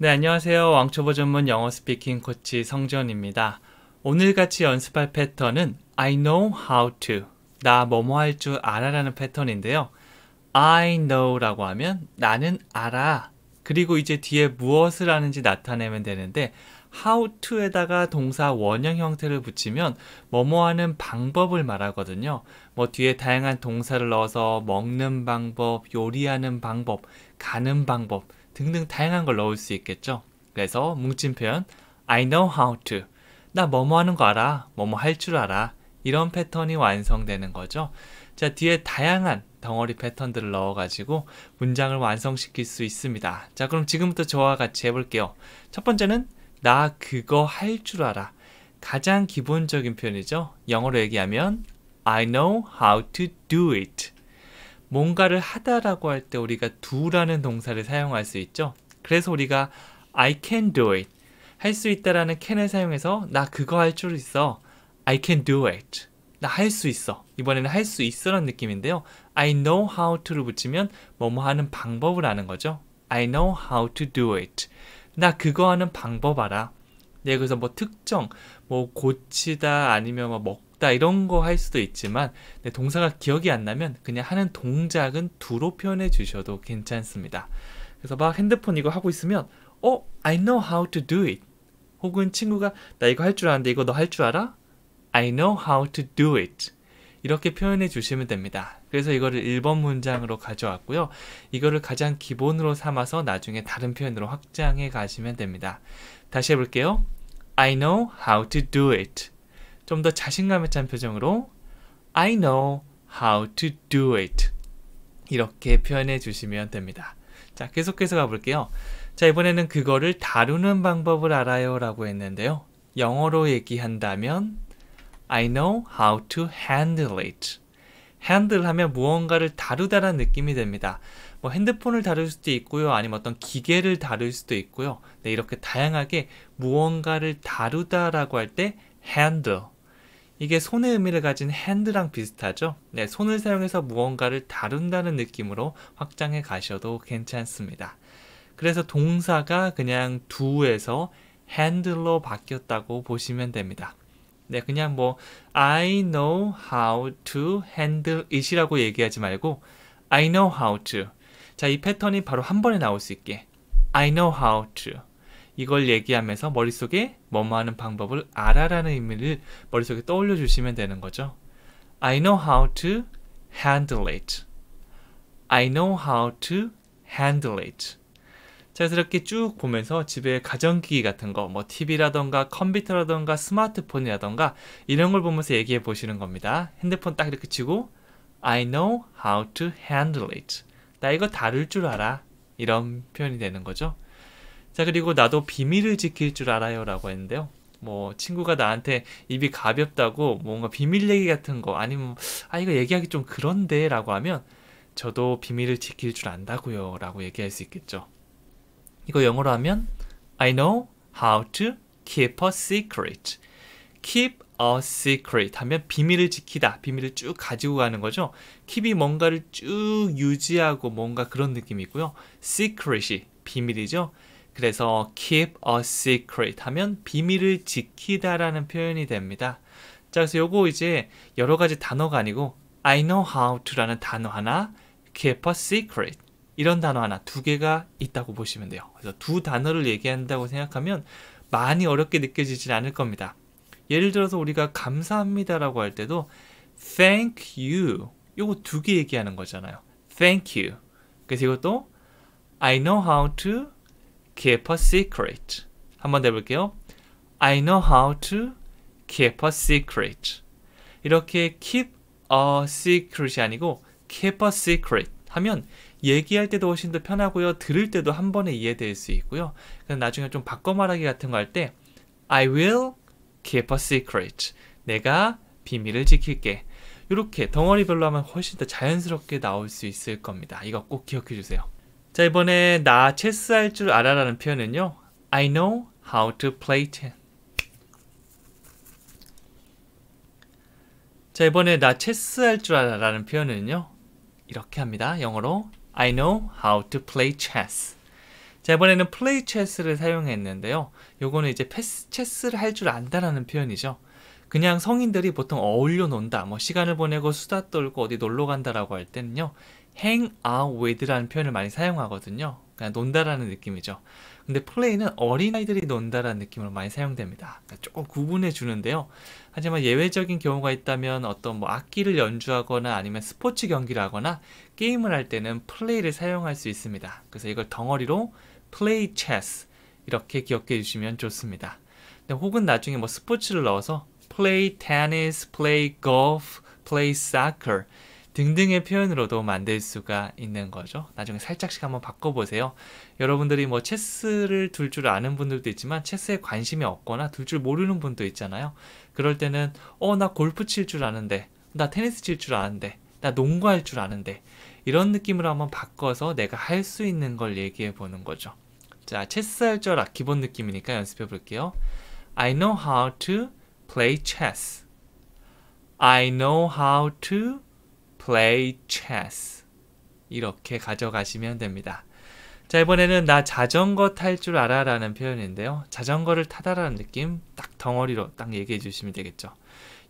네, 안녕하세요. 왕초보 전문 영어 스피킹 코치 성전입니다. 오늘 같이 연습할 패턴은 I know how to. 나 뭐뭐 할 줄 알아라는 패턴인데요. I know라고 하면 나는 알아. 그리고 이제 뒤에 무엇을 하는지 나타내면 되는데 how to에다가 동사 원형 형태를 붙이면 뭐뭐 하는 방법을 말하거든요. 뭐 뒤에 다양한 동사를 넣어서 먹는 방법, 요리하는 방법, 가는 방법 등등 다양한 걸 넣을 수 있겠죠. 그래서 뭉친 표현 I know how to. 나 뭐뭐 하는 거 알아. 뭐뭐 할 줄 알아. 이런 패턴이 완성되는 거죠. 자, 뒤에 다양한 덩어리 패턴들을 넣어가지고 문장을 완성시킬 수 있습니다. 자, 그럼 지금부터 저와 같이 해볼게요. 첫 번째는 나 그거 할 줄 알아. 가장 기본적인 표현이죠. 영어로 얘기하면 I know how to do it. 뭔가를 하다라고 할 때 우리가 do라는 동사를 사용할 수 있죠. 그래서 우리가 I can do it. 할 수 있다라는 can을 사용해서 나 그거 할 줄 있어. I can do it. 나 할 수 있어. 이번에는 할 수 있어라는 느낌인데요. I know how to를 붙이면 뭐뭐 하는 방법을 아는 거죠. I know how to do it. 나 그거 하는 방법 알아. 네, 그래서 뭐 특정, 뭐 고치다 아니면 뭐 먹다 이런 거 할 수도 있지만 네, 동사가 기억이 안 나면 그냥 하는 동작은 두로 표현해 주셔도 괜찮습니다. 그래서 막 핸드폰 이거 하고 있으면 어, I know how to do it. 혹은 친구가 나 이거 할 줄 아는데 이거 너 할 줄 알아? I know how to do it. 이렇게 표현해 주시면 됩니다. 그래서 이거를 1번 문장으로 가져왔고요. 이거를 가장 기본으로 삼아서 나중에 다른 표현으로 확장해 가시면 됩니다. 다시 해볼게요. I know how to do it. 좀 더 자신감에 찬 표정으로 I know how to do it. 이렇게 표현해 주시면 됩니다. 자, 계속해서 가볼게요. 자, 이번에는 그거를 다루는 방법을 알아요 라고 했는데요. 영어로 얘기한다면 I know how to handle it. handle 하면 무언가를 다루다라는 느낌이 됩니다. 뭐 핸드폰을 다룰 수도 있고요. 아니면 어떤 기계를 다룰 수도 있고요. 네, 이렇게 다양하게 무언가를 다루다라고 할 때 handle. 이게 손의 의미를 가진 hand랑 비슷하죠. 네, 손을 사용해서 무언가를 다룬다는 느낌으로 확장해 가셔도 괜찮습니다. 그래서 동사가 그냥 do에서 handle로 바뀌었다고 보시면 됩니다. 네, 그냥 뭐 I know how to handle it이라고 얘기하지 말고 I know how to. 자, 이 패턴이 바로 한 번에 나올 수 있게 I know how to. 이걸 얘기하면서 머릿속에 뭐뭐 하는 방법을 알아라는 의미를 머릿속에 떠올려 주시면 되는 거죠. I know how to handle it. I know how to handle it. 자, 그래서 이렇게 쭉 보면서 집에 가전기기 같은 거, 뭐 TV라던가 컴퓨터라던가 스마트폰이라던가 이런 걸 보면서 얘기해 보시는 겁니다. 핸드폰 딱 이렇게 치고 I know how to handle it. 나 이거 다룰 줄 알아. 이런 표현이 되는 거죠. 자, 그리고 나도 비밀을 지킬 줄 알아요. 라고 했는데요. 뭐, 친구가 나한테 입이 가볍다고 뭔가 비밀 얘기 같은 거, 아니면, 아, 이거 얘기하기 좀 그런데 라고 하면, 저도 비밀을 지킬 줄 안다고요. 라고 얘기할 수 있겠죠. 이거 영어로 하면, I know how to keep a secret. keep a secret 하면 비밀을 지키다, 비밀을 쭉 가지고 가는 거죠. keep이 뭔가를 쭉 유지하고 뭔가 그런 느낌이고요. secret이 비밀이죠. 그래서 keep a secret 하면 비밀을 지키다라는 표현이 됩니다. 자, 그래서 요거 이제 여러 가지 단어가 아니고 I know how to라는 단어 하나, keep a secret 이런 단어 하나 두 개가 있다고 보시면 돼요. 그래서 두 단어를 얘기한다고 생각하면 많이 어렵게 느껴지진 않을 겁니다. 예를 들어서 우리가 감사합니다라고 할 때도 thank you 요거 두 개 얘기하는 거잖아요. thank you. 그래서 이것도 I know how to keep a secret. 한번 더 해볼게요. I know how to keep a secret. 이렇게 keep a secret이 아니고 keep a secret 하면 얘기할 때도 훨씬 더 편하고요. 들을 때도 한 번에 이해될 수 있고요. 나중에 좀 바꿔 말하기 같은 거 할 때 I will keep a secret. 내가 비밀을 지킬게. 이렇게 덩어리별로 하면 훨씬 더 자연스럽게 나올 수 있을 겁니다. 이거 꼭 기억해 주세요. 자, 이번에 나 체스 할 줄 알아라는 표현은요. I know how to play chess. 자, 이번에 나 체스 할 줄 알아라는 표현은요. 이렇게 합니다. 영어로 I know how to play chess. 자, 이번에는 play chess를 사용했는데요. 요거는 이제 패스, 체스를 할 줄 안다라는 표현이죠. 그냥 성인들이 보통 어울려 논다, 뭐 시간을 보내고 수다 떨고 어디 놀러 간다라고 할 때는요, hang out with라는 표현을 많이 사용하거든요. 그냥 논다라는 느낌이죠. 근데 플레이는 어린아이들이 논다라는 느낌으로 많이 사용됩니다. 그러니까 조금 구분해 주는데요. 하지만 예외적인 경우가 있다면 어떤 뭐 악기를 연주하거나 아니면 스포츠 경기를 하거나 게임을 할 때는 플레이를 사용할 수 있습니다. 그래서 이걸 덩어리로 play chess 이렇게 기억해 주시면 좋습니다. 혹은 나중에 뭐 스포츠를 넣어서 play tennis, play golf, play soccer 등등의 표현으로도 만들 수가 있는 거죠. 나중에 살짝씩 한번 바꿔보세요. 여러분들이 뭐 체스를 둘 줄 아는 분들도 있지만 체스에 관심이 없거나 둘 줄 모르는 분도 있잖아요. 그럴 때는 어 나 골프 칠 줄 아는데 나 테니스 칠 줄 아는데 나 농구할 줄 아는데 이런 느낌으로 한번 바꿔서 내가 할 수 있는 걸 얘기해 보는 거죠. 자, 체스 할줄 아, 기본 느낌이니까 연습해 볼게요. I know how to play chess. I know how to play chess. 이렇게 가져가시면 됩니다. 자, 이번에는 나 자전거 탈 줄 알아 라는 표현인데요. 자전거를 타다라는 느낌 딱 덩어리로 딱 얘기해 주시면 되겠죠.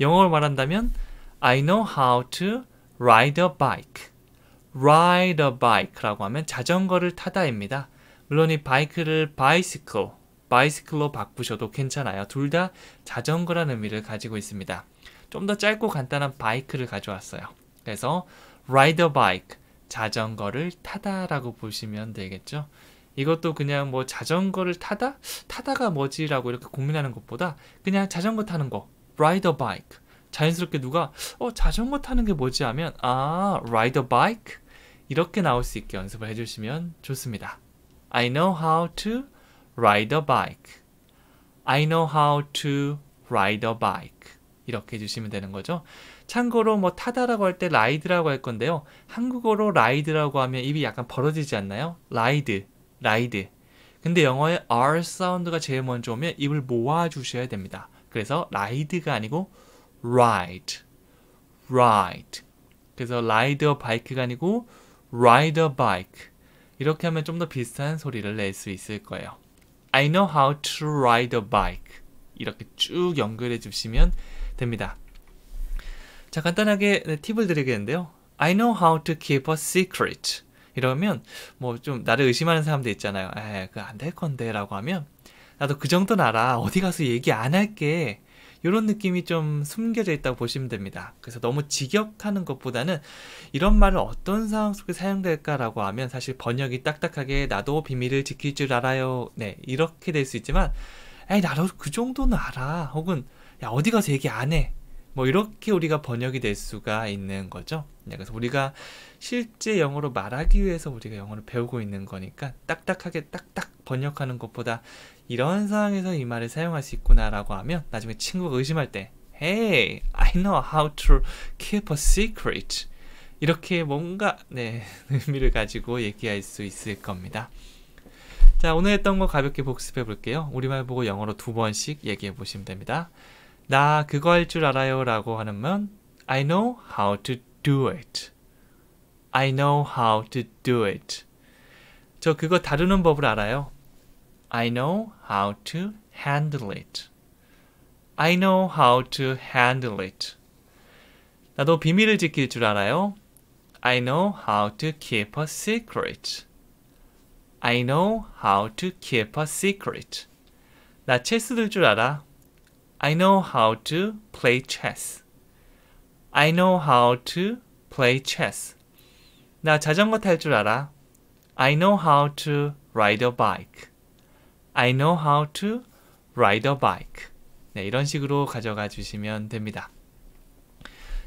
영어로 말한다면 I know how to ride a bike. ride a bike라고 하면 자전거를 타다입니다. 물론 이 바이크를 bicycle, bicycle로 바꾸셔도 괜찮아요. 둘 다 자전거라는 의미를 가지고 있습니다. 좀 더 짧고 간단한 바이크를 가져왔어요. 그래서 ride a bike, 자전거를 타다라고 보시면 되겠죠. 이것도 그냥 뭐 자전거를 타다? 타다가 뭐지라고 이렇게 고민하는 것보다 그냥 자전거 타는 거, ride a bike. 자연스럽게 누가 어 자전거 타는 게 뭐지 하면 아 ride a bike 이렇게 나올 수 있게 연습을 해주시면 좋습니다. I know how to ride a bike. I know how to ride a bike. 이렇게 해주시면 되는 거죠. 참고로 뭐 타다라고 할 때 ride라고 할 건데요. 한국어로 라이드라고 하면 입이 약간 벌어지지 않나요? 라이드, 라이드. 근데 영어에 R sound가 제일 먼저 오면 입을 모아 주셔야 됩니다. 그래서 라이드가 아니고 ride, ride. 그래서 라이드 어 바이크가 아니고 ride a bike. 이렇게 하면 좀 더 비슷한 소리를 낼 수 있을 거예요. I know how to ride a bike. 이렇게 쭉 연결해 주시면 됩니다. 자, 간단하게 네, 팁을 드리겠는데요. I know how to keep a secret. 이러면 뭐 좀 나를 의심하는 사람도 있잖아요. 에, 그거 안될 건데 라고 하면 나도 그 정도는 알아. 어디 가서 얘기 안 할게. 이런 느낌이 좀 숨겨져 있다고 보시면 됩니다. 그래서 너무 직역하는 것보다는 이런 말을 어떤 상황 속에 사용될까라고 하면 사실 번역이 딱딱하게 나도 비밀을 지킬 줄 알아요. 네, 이렇게 될 수 있지만 에이, 나도 그 정도는 알아. 혹은 야, 어디 가서 얘기 안 해. 뭐 이렇게 우리가 번역이 될 수가 있는 거죠. 네, 그래서 우리가 실제 영어로 말하기 위해서 우리가 영어를 배우고 있는 거니까 딱딱하게 딱딱 번역하는 것보다 이런 상황에서 이 말을 사용할 수 있구나라고 하면 나중에 친구가 의심할 때 Hey, I know how to keep a secret. 이렇게 뭔가 네, 의미를 가지고 얘기할 수 있을 겁니다. 자, 오늘 했던 거 가볍게 복습해 볼게요. 우리말 보고 영어로 두 번씩 얘기해 보시면 됩니다. 나 그거 할 줄 알아요 라고 하면 I know how to do it. I know how to do it. 저 그거 다루는 법을 알아요. I know how to handle it. I know how to handle it. 나도 비밀을 지킬 줄 알아요. I know how to keep a secret. I know how to keep a secret. 나 체스 들 줄 알아. I know how to play chess. I know how to play chess. 나 자전거 탈 줄 알아. I know how to ride a bike. I know how to ride a bike. 네, 이런 식으로 가져가 주시면 됩니다.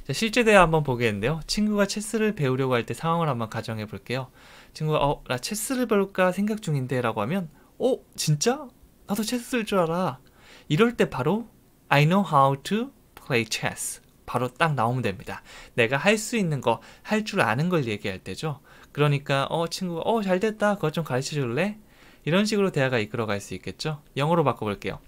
자, 실제 대화 한번 보겠는데요. 친구가 체스를 배우려고 할 때 상황을 한번 가정해 볼게요. 친구가 어, 나 체스를 배울까 생각 중인데 라고 하면 어, 진짜? 나도 체스 쓸 줄 알아. 이럴 때 바로 I know how to play chess. 바로 딱 나오면 됩니다. 내가 할 수 있는 거, 할 줄 아는 걸 얘기할 때죠. 그러니까 어 친구가 어 잘됐다. 그것 좀 가르쳐 줄래? 이런 식으로 대화가 이끌어갈 수 있겠죠. 영어로 바꿔볼게요.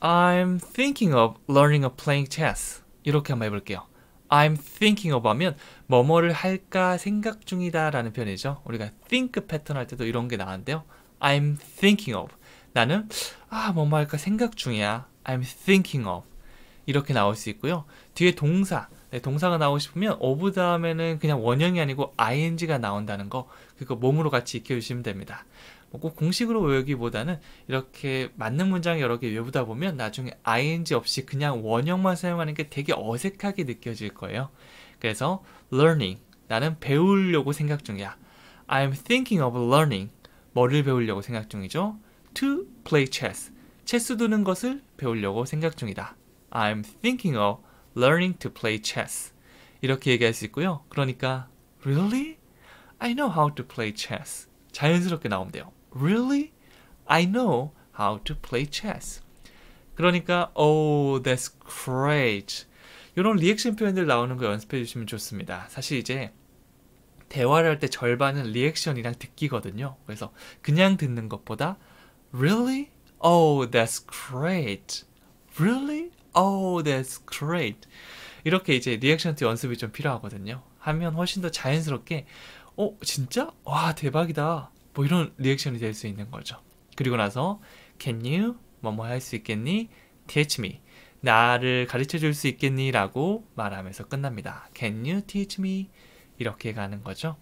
I'm thinking of learning a playing chess. 이렇게 한번 해볼게요. I'm thinking of 하면 뭐뭐를 할까 생각 중이다 라는 표현이죠. 우리가 think 패턴 할 때도 이런 게 나왔는데요. I'm thinking of. 나는 아, 뭐뭐 할까 생각 중이야. I'm thinking of. 이렇게 나올 수 있고요. 뒤에 동사. 네, 동사가 나오고 싶으면 of 다음에는 그냥 원형이 아니고 ing가 나온다는 거 그거 몸으로 같이 익혀주시면 됩니다. 뭐꼭 공식으로 외우기보다는 이렇게 맞는 문장 여러 개 외우다 보면 나중에 ing 없이 그냥 원형만 사용하는 게 되게 어색하게 느껴질 거예요. 그래서 learning 나는 배우려고 생각 중이야. I'm thinking of learning 뭐를 배우려고 생각 중이죠? To play chess 체스 두는 것을 배우려고 생각 중이다. I'm thinking of learning to play chess. 이렇게 얘기할 수 있고요. 그러니까 really? I know how to play chess. 자연스럽게 돼요. Really? I know how to play chess. 그러니까 oh, that's great. 이런 리액션 표현들 나오는 거 연습해 주시면 좋습니다. 사실 이제 대화를 할 때 절반은 리액션이랑 듣기거든요. 그래서 그냥 듣는 것보다 Really? Oh, that's great. Really? Oh, that's great. 이렇게 이제 리액션 트 연습이 좀 필요하거든요. 하면 훨씬 더 자연스럽게 어, 진짜? 와, 대박이다. 뭐 이런 리액션이 될 수 있는 거죠. 그리고 나서 can you 뭐뭐 할 수 있겠니? teach me. 나를 가르쳐 줄 수 있겠니? 라고 말하면서 끝납니다. can you teach me? 이렇게 가는 거죠.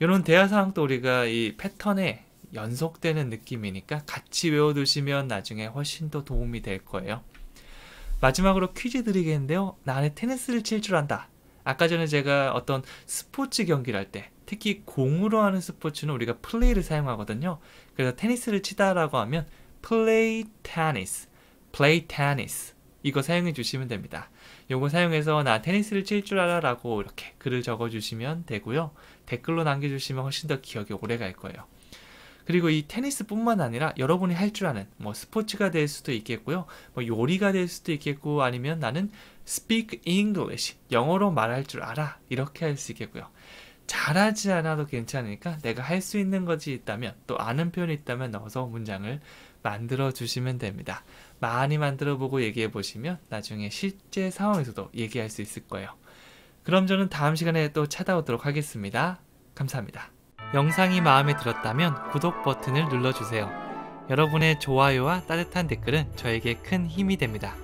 이런 대화 상황도 우리가 이 패턴에 연속되는 느낌이니까 같이 외워두시면 나중에 훨씬 더 도움이 될 거예요. 마지막으로 퀴즈 드리겠는데요. 나는 테니스를 칠 줄 안다. 아까 전에 제가 어떤 스포츠 경기를 할 때, 특히 공으로 하는 스포츠는 우리가 플레이를 사용하거든요. 그래서 테니스를 치다라고 하면 play tennis, play tennis 이거 사용해 주시면 됩니다. 요거 사용해서 나 테니스를 칠 줄 알아 라고 이렇게 글을 적어 주시면 되고요. 댓글로 남겨주시면 훨씬 더 기억이 오래 갈 거예요. 그리고 이 테니스뿐만 아니라 여러분이 할 줄 아는 뭐 스포츠가 될 수도 있겠고요. 뭐 요리가 될 수도 있겠고 아니면 나는 speak English 영어로 말할 줄 알아 이렇게 할 수 있겠고요. 잘하지 않아도 괜찮으니까 내가 할 수 있는 것이 있다면 또 아는 표현이 있다면 넣어서 문장을 만들어 주시면 됩니다. 많이 만들어 보고 얘기해 보시면 나중에 실제 상황에서도 얘기할 수 있을 거예요. 그럼 저는 다음 시간에 또 찾아오도록 하겠습니다. 감사합니다. 영상이 마음에 들었다면 구독 버튼을 눌러주세요. 여러분의 좋아요와 따뜻한 댓글은 저에게 큰 힘이 됩니다.